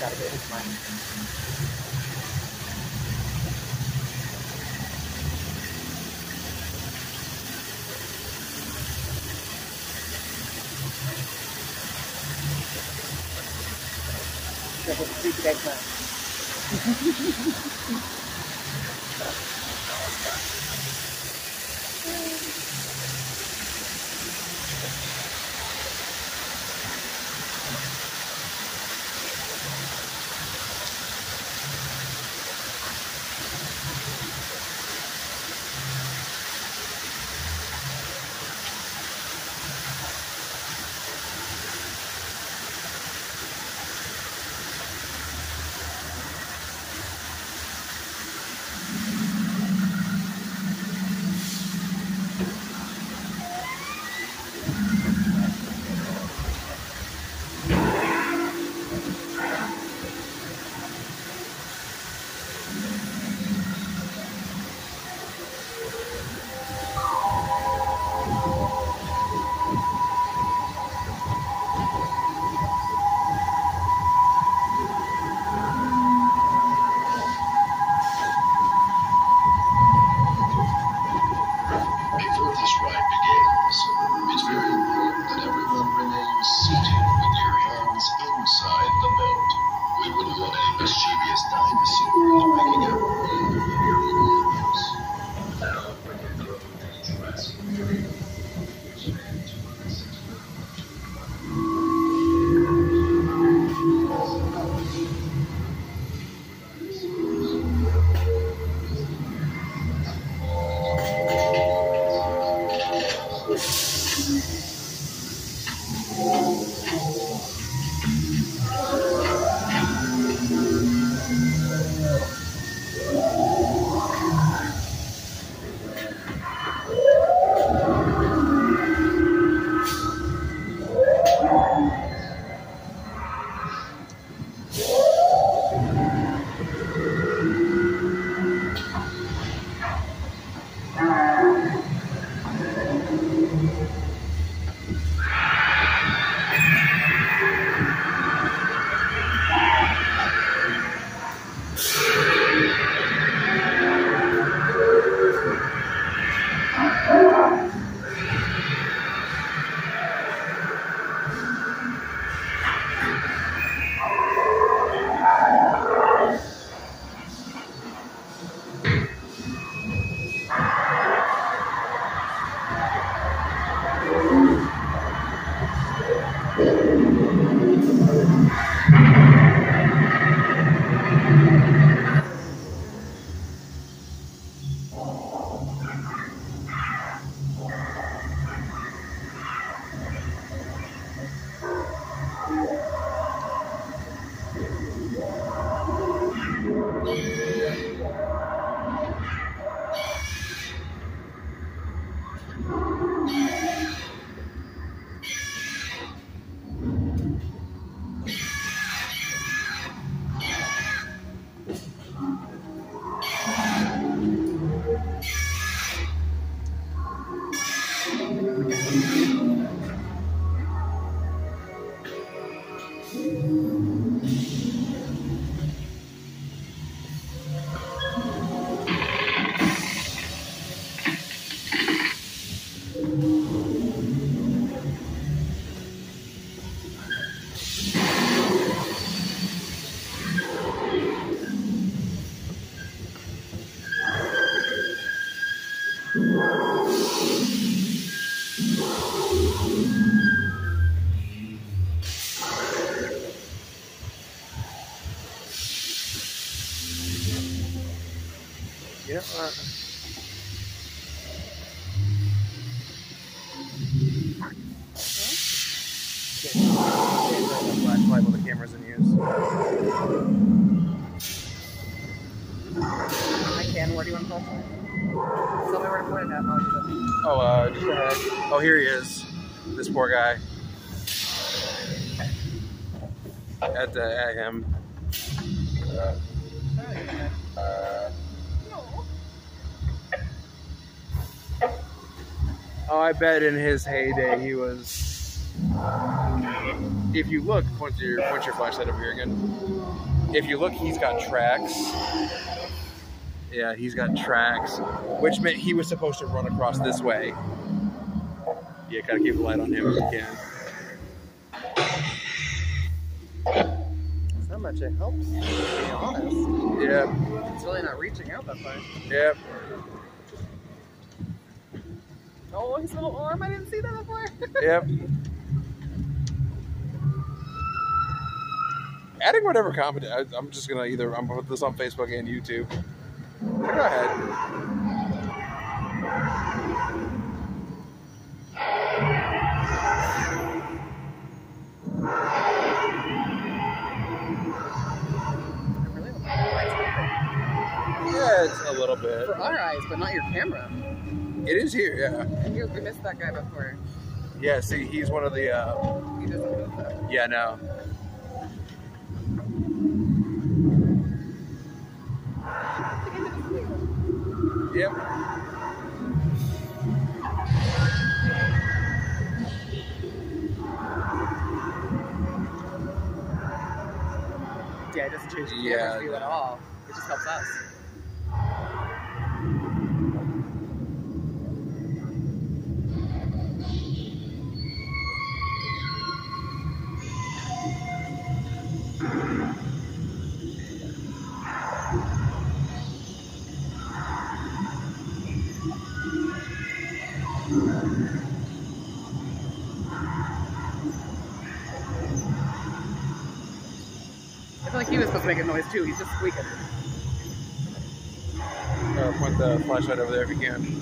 Gotta get his mind. That's what the stupid eggplant. Know, uh, get- get the flashlight while the camera's in use. I can. Where do you want to touch? Tell me where to put it at. I'll use it. Oh, uh, just ahead. Oh, here he is. This poor guy. At the at him. Oh, I bet in his heyday he was. If you look, point your point your flashlight over here again. If you look, he's got tracks. Yeah, he's got tracks, which meant he was supposed to run across this way. Yeah, gotta keep the light on him if you can. So much it helps, to be honest. Yep, It's really not reaching out that far. yep. Oh, his little arm, I didn't see that before. Yep. Adding whatever comment, I, I'm just gonna either I'm gonna put this on Facebook and YouTube. Go ahead. I really don't like the lights open. Yeah, it's a little bit. For our eyes, but not your camera. It is here, yeah. And you, we missed that guy before. Yeah, see, he's one of the. Uh, He doesn't move though. yeah, no. Yep. Yeah, it doesn't change the Yeah, view at all. It just helps us. Feel like he was supposed to make a noise too. He's just squeaking. Uh, point the flashlight over there if you can.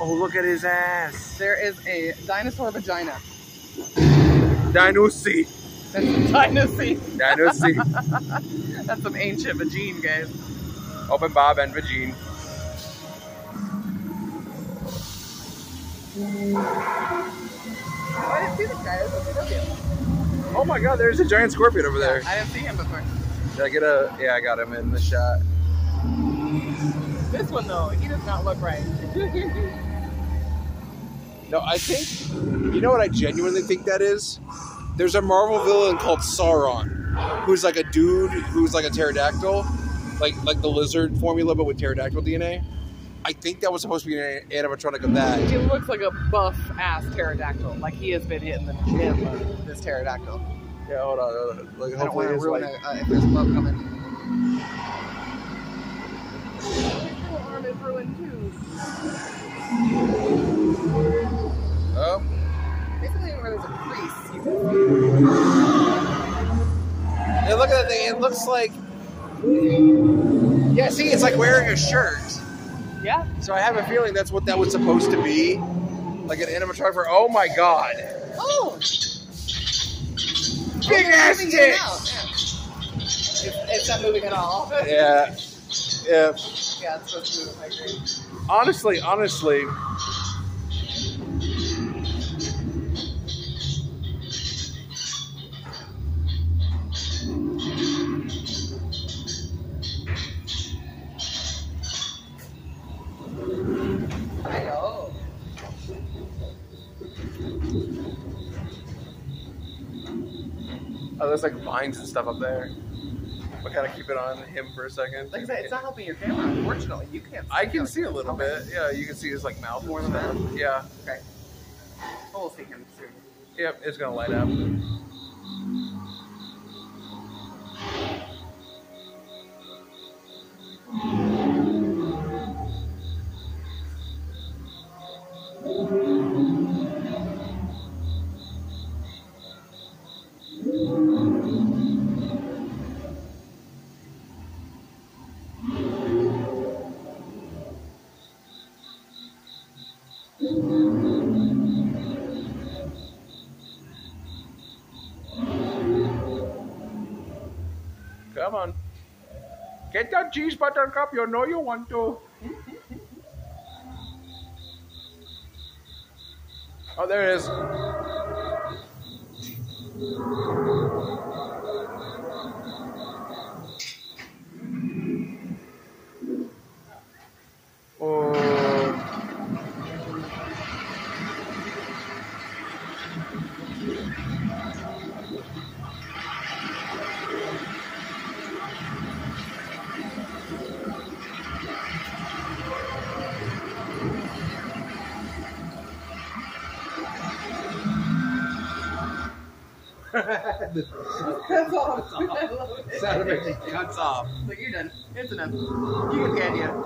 Oh, look at his ass. There is a dinosaur vagina. A dinosaur. Dinosaur. That's some ancient vagine, guys. Open Bob and Vagine. I didn't see this guy. This is CW. Oh my god, there's a giant scorpion over there. I didn't see him before. Did I get a. Yeah, I got him in the shot. This one though, he does not look right. No, I think. You know what I genuinely think that is? There's a Marvel villain called Sauron, who's like a dude who's like a pterodactyl, like like the lizard formula, but with pterodactyl DNA. I think that was supposed to be an animatronic of that. he looks like a buff ass pterodactyl. Like he has been hitting the gym. of This pterodactyl. Yeah, hold on. hold on. Like, I don't want to ruin like. it uh, if there's love coming. His little arm is ruined too. Oh, Basically, where there's a crease, you can yeah, look at that thing. It looks like. Yeah, see, it's like wearing a shirt. Yeah. So I have a feeling that's what that was supposed to be, like an animatronic for. Oh my god, Oh. big ass Moving tits. yeah. It's, it's not moving at all. Yeah, yeah. Yeah, it's supposed to move. I agree. Honestly, honestly, oh, there's like vines and stuff up there. But kind of keep it on him for a second. Like I said, it's not helping your camera. Unfortunately, you can't. I can see a little bit. Yeah, you can see his like mouth More than stuff. Yeah, Okay. Well, we'll see him soon. yep, it's gonna light up. Come on. Get that cheese buttercup, you know you want to. Oh, there it is. That's all. I love it. Sound cuts off. But you're done. It's enough. You can get you.